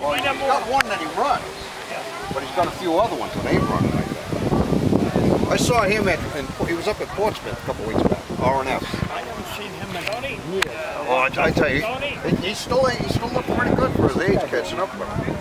Well, he's got one that he runs, but he's got a few other ones that ain't running like that. I saw him at, in, he was up at Portsmouth a couple weeks back, R&S. I haven't seen him in Yeah. Oh, I, I tell you, he, he's still, he's still looking pretty good for his age catching up with him.